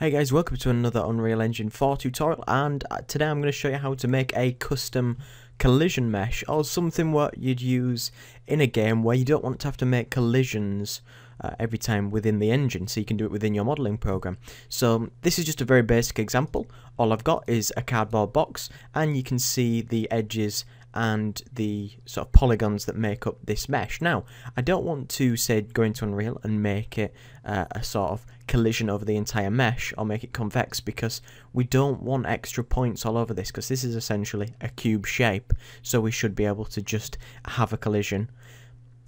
Hey guys, welcome to another Unreal Engine 4 tutorial and uh, today I'm going to show you how to make a custom collision mesh or something what you'd use in a game where you don't want to have to make collisions uh, every time within the engine so you can do it within your modelling program. So this is just a very basic example. All I've got is a cardboard box and you can see the edges and the sort of polygons that make up this mesh. Now, I don't want to say go into Unreal and make it uh, a sort of collision over the entire mesh or make it convex because we don't want extra points all over this because this is essentially a cube shape so we should be able to just have a collision.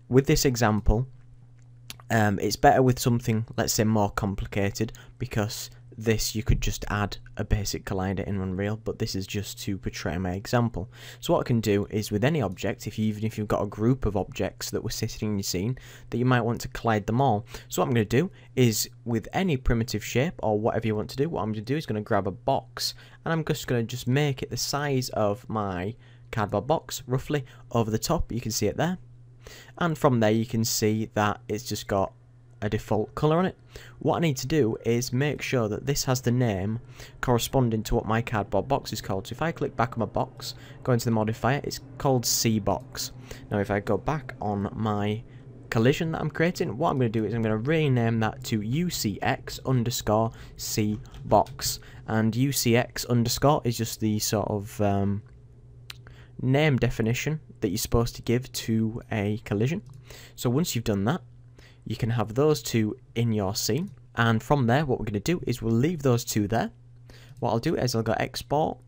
With this example, um, it's better with something, let's say, more complicated because this you could just add a basic collider in Unreal, but this is just to portray my example. So what I can do is with any object, if you, even if you've got a group of objects that were sitting in your scene, that you might want to collide them all. So what I'm going to do is with any primitive shape or whatever you want to do, what I'm going to do is going to grab a box and I'm just going to just make it the size of my cardboard box, roughly, over the top. You can see it there. And from there you can see that it's just got a default colour on it. What I need to do is make sure that this has the name corresponding to what my cardboard box is called. So if I click back on my box, go into the modifier, it's called C-Box. Now if I go back on my collision that I'm creating, what I'm going to do is I'm going to rename that to UCX underscore C box. And UCX underscore is just the sort of um, name definition that you're supposed to give to a collision. So once you've done that, you can have those two in your scene. And from there, what we're going to do is we'll leave those two there. What I'll do is I'll go export,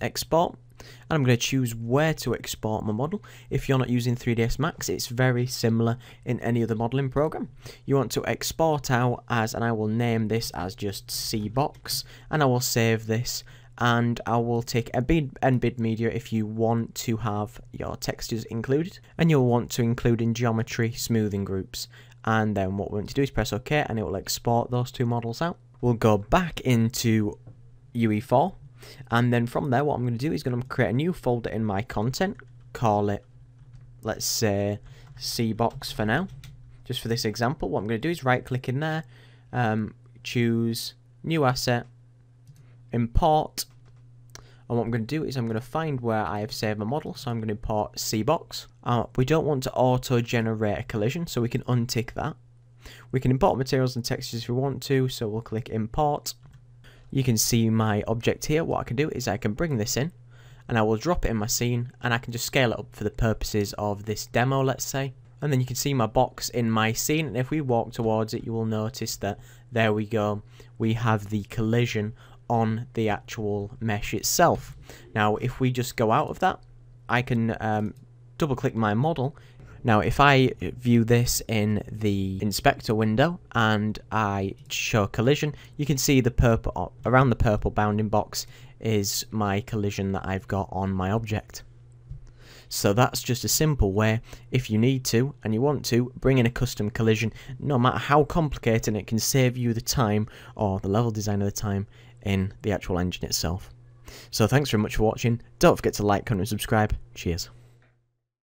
export, and I'm going to choose where to export my model. If you're not using 3ds Max, it's very similar in any other modeling program. You want to export out as, and I will name this as just CBox, and I will save this and I will take embed, embed media if you want to have your textures included and you'll want to include in geometry smoothing groups and then what we want to do is press OK and it will export those two models out. We'll go back into UE4 and then from there what I'm going to do is going to create a new folder in my content, call it let's say CBox for now. Just for this example what I'm going to do is right click in there, um, choose new asset, import and what I'm going to do is I'm going to find where I have saved my model. So I'm going to import CBox. Uh, we don't want to auto-generate a collision, so we can untick that. We can import materials and textures if we want to, so we'll click import. You can see my object here. What I can do is I can bring this in, and I will drop it in my scene, and I can just scale it up for the purposes of this demo, let's say. And then you can see my box in my scene, and if we walk towards it, you will notice that there we go. We have the collision on the actual mesh itself. Now if we just go out of that, I can um, double click my model. Now if I view this in the inspector window and I show collision, you can see the purple around the purple bounding box is my collision that I've got on my object. So that's just a simple way, if you need to and you want to, bring in a custom collision, no matter how complicated it can save you the time or the level design of the time in the actual engine itself. So thanks very much for watching, don't forget to like, comment and subscribe, cheers.